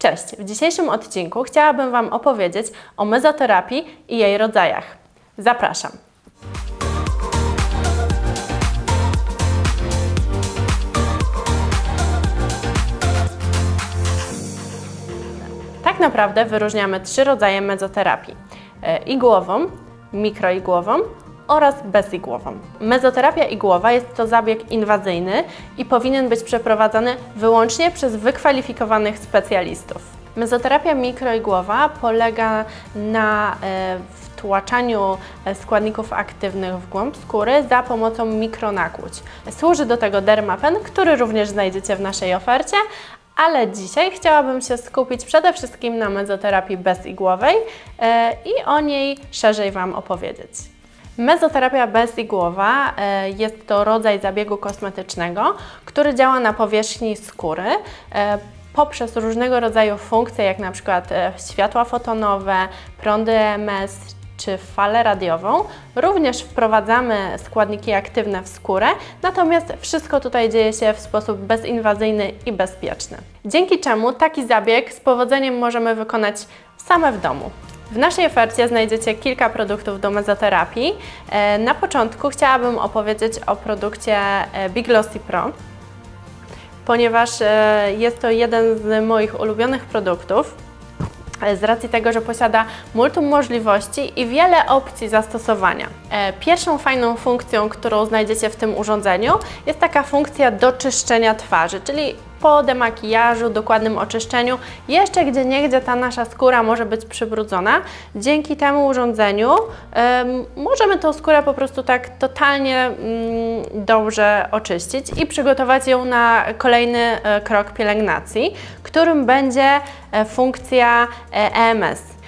Cześć! W dzisiejszym odcinku chciałabym Wam opowiedzieć o mezoterapii i jej rodzajach. Zapraszam! Tak naprawdę wyróżniamy trzy rodzaje mezoterapii. E, igłową, mikroigłową oraz bezigłową. Mezoterapia igłowa jest to zabieg inwazyjny i powinien być przeprowadzany wyłącznie przez wykwalifikowanych specjalistów. Mezoterapia mikroigłowa polega na e, wtłaczaniu e, składników aktywnych w głąb skóry za pomocą mikronakłuć. Służy do tego dermapen, który również znajdziecie w naszej ofercie, ale dzisiaj chciałabym się skupić przede wszystkim na mezoterapii bezigłowej e, i o niej szerzej Wam opowiedzieć. Mezoterapia bezigłowa e, jest to rodzaj zabiegu kosmetycznego, który działa na powierzchni skóry e, poprzez różnego rodzaju funkcje, jak na przykład światła fotonowe, prądy EMS czy falę radiową. Również wprowadzamy składniki aktywne w skórę, natomiast wszystko tutaj dzieje się w sposób bezinwazyjny i bezpieczny. Dzięki czemu taki zabieg z powodzeniem możemy wykonać same w domu. W naszej ofercie znajdziecie kilka produktów do mezoterapii. E, na początku chciałabym opowiedzieć o produkcie e, Big Glossy Pro, ponieważ e, jest to jeden z moich ulubionych produktów z racji tego, że posiada multum możliwości i wiele opcji zastosowania. Pierwszą fajną funkcją, którą znajdziecie w tym urządzeniu jest taka funkcja do czyszczenia twarzy, czyli po demakijażu, dokładnym oczyszczeniu, jeszcze gdzie niegdzie ta nasza skóra może być przybrudzona. Dzięki temu urządzeniu możemy tą skórę po prostu tak totalnie mm, dobrze oczyścić i przygotować ją na kolejny e, krok pielęgnacji, którym będzie e, funkcja EMS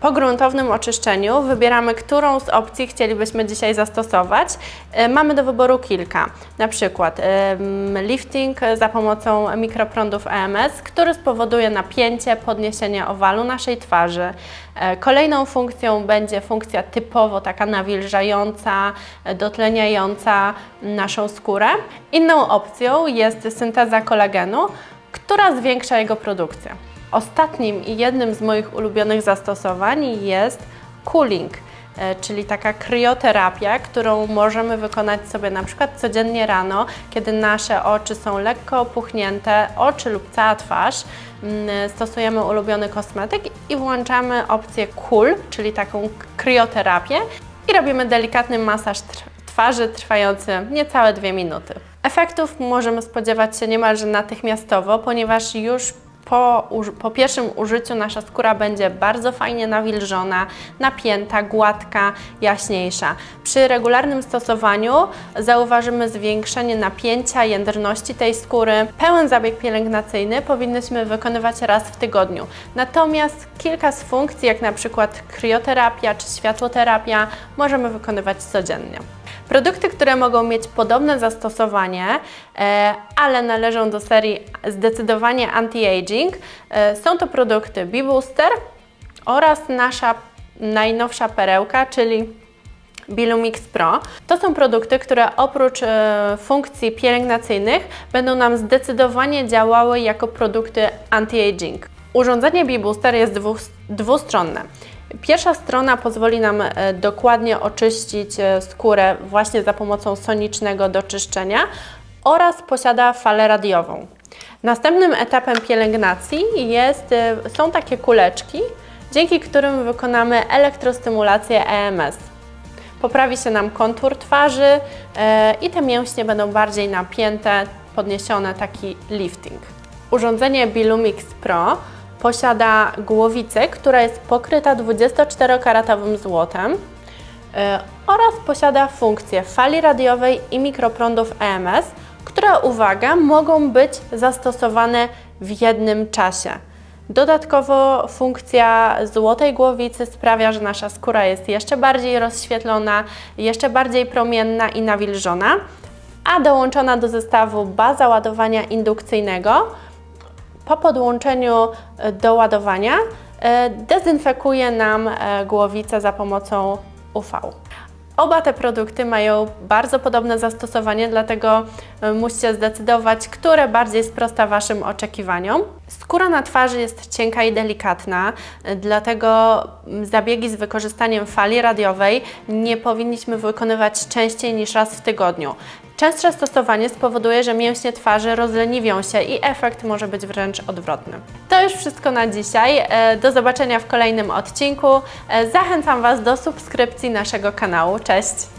po gruntownym oczyszczeniu wybieramy, którą z opcji chcielibyśmy dzisiaj zastosować. E, mamy do wyboru kilka, na przykład lifting za pomocą mikroprądów EMS, który spowoduje napięcie, podniesienie owalu naszej twarzy. E, kolejną funkcją będzie funkcja typowo taka nawilżająca, e, dotleniająca naszą skórę. Inną opcją jest synteza kolagenu, która zwiększa jego produkcję. Ostatnim i jednym z moich ulubionych zastosowań jest cooling, e, czyli taka krioterapia, którą możemy wykonać sobie na przykład codziennie rano, kiedy nasze oczy są lekko opuchnięte, oczy lub cała twarz. Mm, stosujemy ulubiony kosmetyk i włączamy opcję cool, czyli taką krioterapię i robimy delikatny masaż twarzy trwający niecałe dwie minuty. Efektów możemy spodziewać się niemalże natychmiastowo, ponieważ już po, po pierwszym użyciu nasza skóra będzie bardzo fajnie nawilżona, napięta, gładka, jaśniejsza. Przy regularnym stosowaniu zauważymy zwiększenie napięcia, jędrności tej skóry. Pełen zabieg pielęgnacyjny powinnyśmy wykonywać raz w tygodniu. Natomiast kilka z funkcji, jak na przykład krioterapia czy światłoterapia, możemy wykonywać codziennie. Produkty, które mogą mieć podobne zastosowanie, e, ale należą do serii zdecydowanie anti-aging, e, są to produkty B-Booster oraz nasza najnowsza perełka, czyli Bilumix Pro. To są produkty, które oprócz e, funkcji pielęgnacyjnych będą nam zdecydowanie działały jako produkty anti-aging. Urządzenie B-Booster jest dwustronne. Pierwsza strona pozwoli nam e, dokładnie oczyścić e, skórę właśnie za pomocą sonicznego doczyszczenia oraz posiada falę radiową. Następnym etapem pielęgnacji jest, e, są takie kuleczki, dzięki którym wykonamy elektrostymulację EMS. Poprawi się nam kontur twarzy i te mięśnie będą bardziej napięte, podniesione, taki lifting. Urządzenie Bilumix Pro Posiada głowicę, która jest pokryta 24-karatowym złotem e, oraz posiada funkcję fali radiowej i mikroprądów EMS, które, uwaga, mogą być zastosowane w jednym czasie. Dodatkowo funkcja złotej głowicy sprawia, że nasza skóra jest jeszcze bardziej rozświetlona, jeszcze bardziej promienna i nawilżona, a dołączona do zestawu baza ładowania indukcyjnego po podłączeniu e, do ładowania e, dezynfekuje nam e, głowicę za pomocą UV. Oba te produkty mają bardzo podobne zastosowanie, dlatego musicie zdecydować, które bardziej sprosta Waszym oczekiwaniom. Skóra na twarzy jest cienka i delikatna, dlatego zabiegi z wykorzystaniem fali radiowej nie powinniśmy wykonywać częściej niż raz w tygodniu. Częstsze stosowanie spowoduje, że mięśnie twarzy rozleniwią się i efekt może być wręcz odwrotny. To już wszystko na dzisiaj. E, Do zobaczenia w kolejnym odcinku. E, Zachęcam Was do subskrypcji naszego kanału. Cześć!